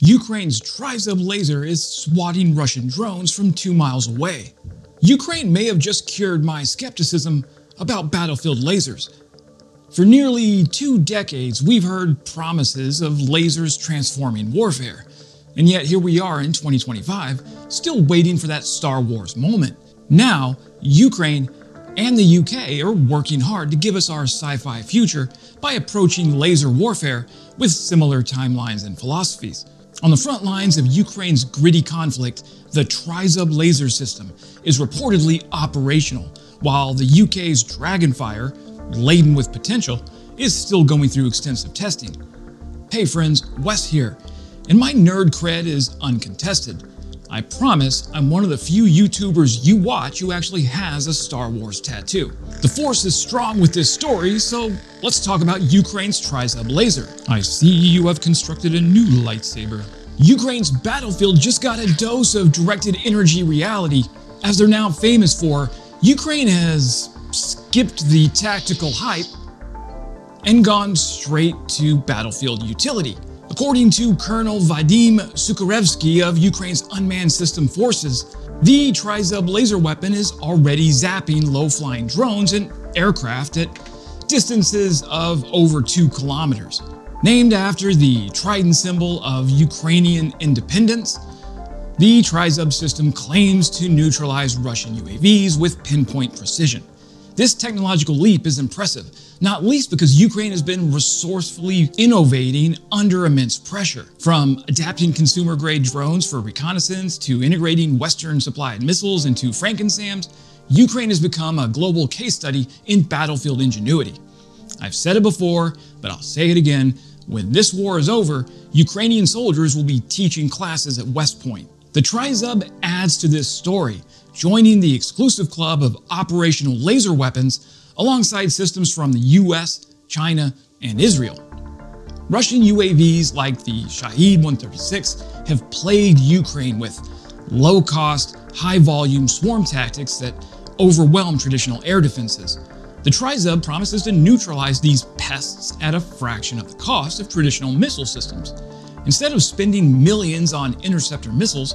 Ukraine's Tryzub laser is swatting Russian drones from two miles away. Ukraine may have just cured my skepticism about battlefield lasers. For nearly two decades, we've heard promises of lasers transforming warfare, and yet here we are in 2025, still waiting for that Star Wars moment. Now, Ukraine and the UK are working hard to give us our sci fi future by approaching laser warfare with similar timelines and philosophies. On the front lines of Ukraine's gritty conflict, the Tryzub laser system is reportedly operational, while the UK's Dragonfire, laden with potential, is still going through extensive testing. Hey friends, Wes here, and my nerd cred is uncontested. I promise I'm one of the few YouTubers you watch who actually has a Star Wars tattoo. The Force is strong with this story, so let's talk about Ukraine's Tryzub laser. I see you have constructed a new lightsaber. Ukraine's battlefield just got a dose of directed energy reality. As they're now famous for, Ukraine has skipped the tactical hype and gone straight to battlefield utility. According to Colonel Vadym Sukharevskyi of Ukraine's unmanned system forces, the Tryzub laser weapon is already zapping low-flying drones and aircraft at distances of over 2 kilometers. Named after the trident symbol of Ukrainian independence, the Tryzub system claims to neutralize Russian UAVs with pinpoint precision. This technological leap is impressive, not least because Ukraine has been resourcefully innovating under immense pressure. From adapting consumer grade drones for reconnaissance to integrating Western supplied missiles into Frankensams, Ukraine has become a global case study in battlefield ingenuity. I've said it before, but I'll say it again. When this war is over, Ukrainian soldiers will be teaching classes at West Point. The Tryzub adds to this story, joining the exclusive club of operational laser weapons alongside systems from the US, China, and Israel. Russian UAVs like the Shahed 136 have plagued Ukraine with low cost, high volume swarm tactics that overwhelm traditional air defenses. The Tryzub promises to neutralize these pests at a fraction of the cost of traditional missile systems. Instead of spending millions on interceptor missiles,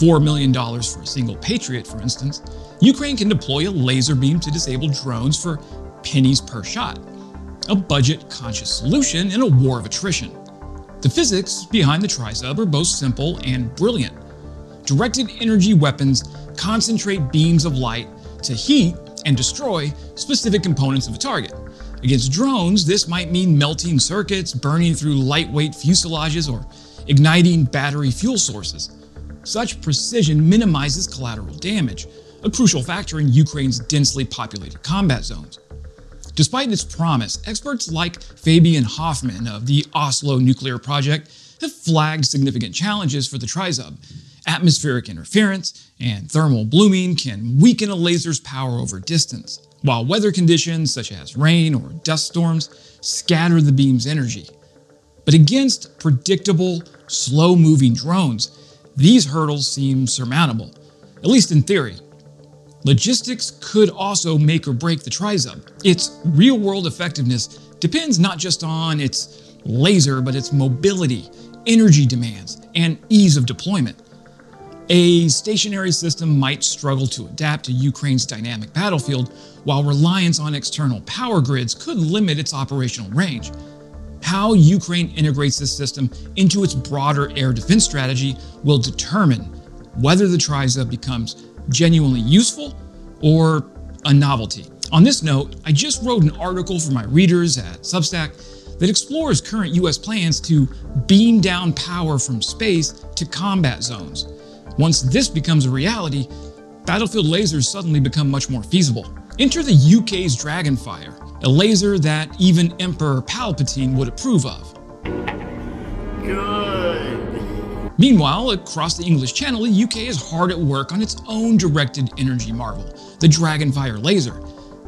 $4 million for a single Patriot, for instance, Ukraine can deploy a laser beam to disable drones for pennies per shot. A budget conscious solution in a war of attrition. The physics behind the Tryzub are both simple and brilliant. Directed energy weapons concentrate beams of light to heat and destroy specific components of a target. Against drones, this might mean melting circuits, burning through lightweight fuselages, or igniting battery fuel sources. Such precision minimizes collateral damage, a crucial factor in Ukraine's densely populated combat zones. Despite its promise, experts like Fabian Hoffmann of the Oslo Nuclear Project have flagged significant challenges for the Tryzub. Atmospheric interference and thermal blooming can weaken a laser's power over distance, while weather conditions such as rain or dust storms scatter the beam's energy. But against predictable, slow moving drones, these hurdles seem surmountable, at least in theory. Logistics could also make or break the Tryzub. Its real world effectiveness depends not just on its laser, but its mobility, energy demands, and ease of deployment. A stationary system might struggle to adapt to Ukraine's dynamic battlefield, while reliance on external power grids could limit its operational range. How Ukraine integrates this system into its broader air defense strategy will determine whether the Tryzub becomes genuinely useful or a novelty. On this note, I just wrote an article for my readers at Substack that explores current US plans to beam down power from space to combat zones. Once this becomes a reality, battlefield lasers suddenly become much more feasible. Enter the UK's Dragonfire, a laser that even Emperor Palpatine would approve of. Good. Meanwhile, across the English Channel, the UK is hard at work on its own directed energy marvel, the Dragonfire laser.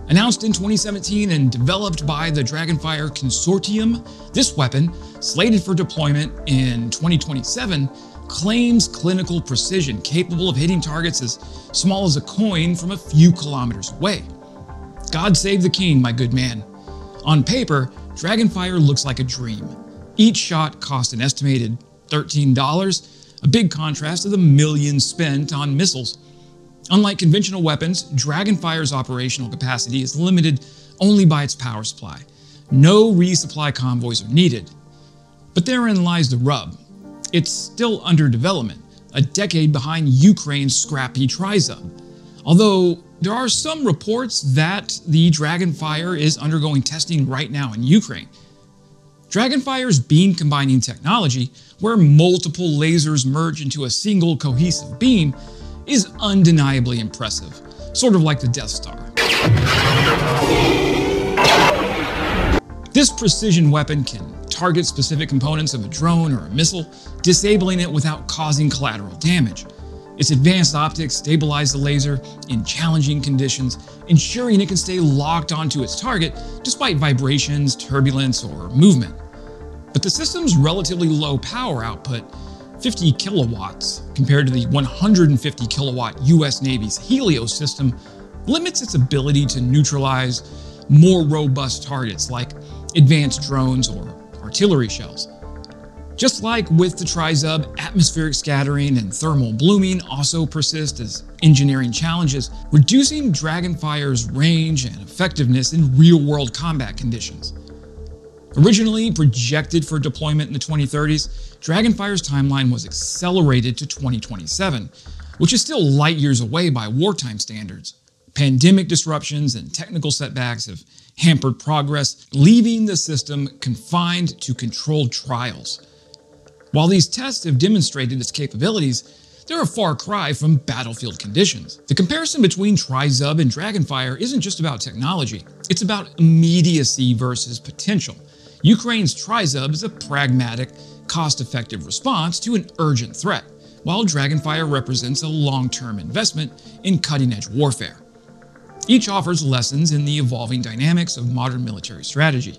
Announced in 2017 and developed by the Dragonfire Consortium, this weapon, slated for deployment in 2027, claims clinical precision capable of hitting targets as small as a coin from a few kilometers away. God save the king, my good man. On paper, Dragonfire looks like a dream. Each shot cost an estimated $13, a big contrast to the millions spent on missiles. Unlike conventional weapons, Dragonfire's operational capacity is limited only by its power supply. No resupply convoys are needed. But therein lies the rub. It's still under development, a decade behind Ukraine's scrappy Tryzub. Although there are some reports that the Dragonfire is undergoing testing right now in Ukraine. Dragonfire's beam combining technology, where multiple lasers merge into a single cohesive beam, is undeniably impressive, sort of like the Death Star. This precision weapon can target specific components of a drone or a missile, disabling it without causing collateral damage. Its advanced optics stabilize the laser in challenging conditions, ensuring it can stay locked onto its target despite vibrations, turbulence, or movement. But the system's relatively low power output 50 kilowatts compared to the 150 kilowatt US Navy's Helios system limits its ability to neutralize more robust targets like advanced drones or artillery shells. Just like with the Tryzub, atmospheric scattering and thermal blooming also persist as engineering challenges, reducing Dragonfire's range and effectiveness in real-world combat conditions. Originally projected for deployment in the 2030s, Dragonfire's timeline was accelerated to 2027, which is still light years away by wartime standards. Pandemic disruptions and technical setbacks have hampered progress, leaving the system confined to controlled trials. While these tests have demonstrated its capabilities, they're a far cry from battlefield conditions. The comparison between Tryzub and Dragonfire isn't just about technology, it's about immediacy versus potential. Ukraine's Tryzub is a pragmatic, cost-effective response to an urgent threat, while Dragonfire represents a long-term investment in cutting-edge warfare. Each offers lessons in the evolving dynamics of modern military strategy.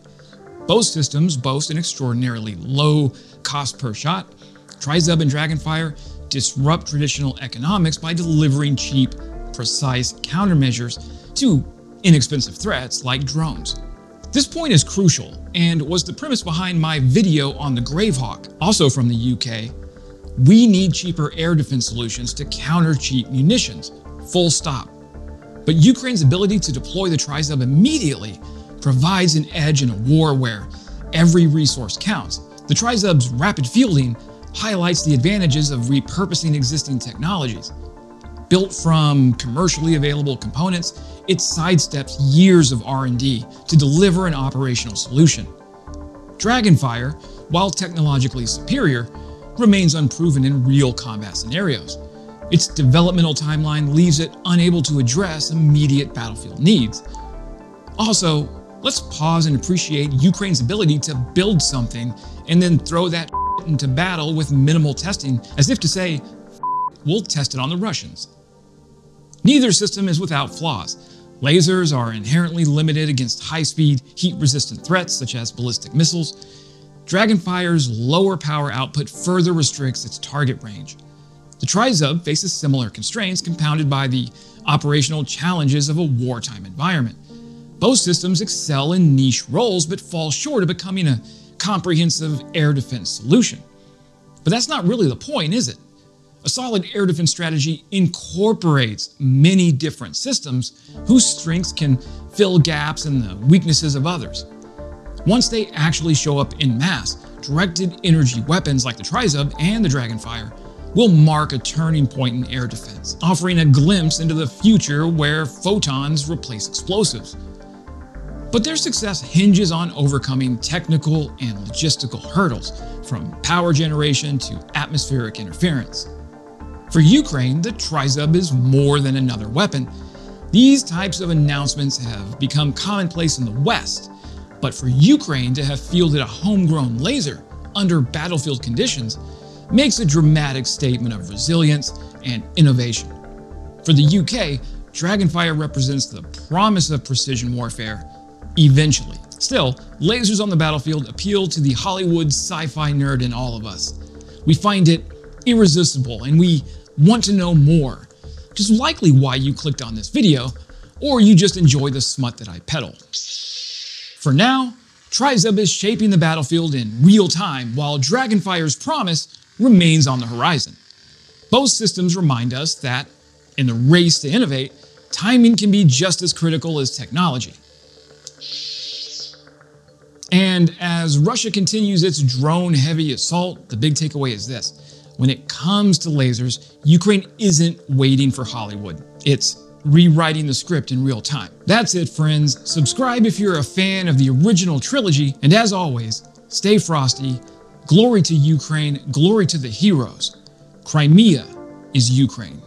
Both systems boast an extraordinarily low cost per shot. Tryzub and Dragonfire disrupt traditional economics by delivering cheap, precise countermeasures to inexpensive threats like drones. This point is crucial and was the premise behind my video on the Gravehawk, also from the UK. We need cheaper air defense solutions to counter cheap munitions, full stop. But Ukraine's ability to deploy the Tryzub immediately provides an edge in a war where every resource counts. The Tryzub's rapid fielding highlights the advantages of repurposing existing technologies. Built from commercially available components, it sidesteps years of R&D to deliver an operational solution. Dragonfire, while technologically superior, remains unproven in real combat scenarios. Its developmental timeline leaves it unable to address immediate battlefield needs. Also, let's pause and appreciate Ukraine's ability to build something and then throw that into battle with minimal testing as if to say, we'll test it on the Russians. Neither system is without flaws. Lasers are inherently limited against high-speed, heat-resistant threats such as ballistic missiles. Dragonfire's lower power output further restricts its target range. The Tryzub faces similar constraints compounded by the operational challenges of a wartime environment. Both systems excel in niche roles but fall short of becoming a comprehensive air defense solution. But that's not really the point, is it? A solid air defense strategy incorporates many different systems whose strengths can fill gaps in the weaknesses of others. Once they actually show up in mass, directed energy weapons like the Tryzub and the Dragonfire will mark a turning point in air defense, offering a glimpse into the future where photons replace explosives. But their success hinges on overcoming technical and logistical hurdles, from power generation to atmospheric interference. For Ukraine, the Tryzub is more than another weapon. These types of announcements have become commonplace in the West, but for Ukraine to have fielded a homegrown laser under battlefield conditions makes a dramatic statement of resilience and innovation. For the UK, Dragonfire represents the promise of precision warfare eventually. Still, lasers on the battlefield appeal to the Hollywood sci-fi nerd in all of us. We find it irresistible and we want to know more, which is likely why you clicked on this video, or you just enjoy the smut that I peddle. For now, Tryzub is shaping the battlefield in real time while Dragonfire's promise remains on the horizon. Both systems remind us that, in the race to innovate, timing can be just as critical as technology. And as Russia continues its drone heavy assault, the big takeaway is this. When it comes to lasers, Ukraine isn't waiting for Hollywood. It's rewriting the script in real time. That's it, friends. Subscribe if you're a fan of the original trilogy, and as always, stay frosty. Glory to Ukraine, glory to the heroes. Crimea is Ukraine.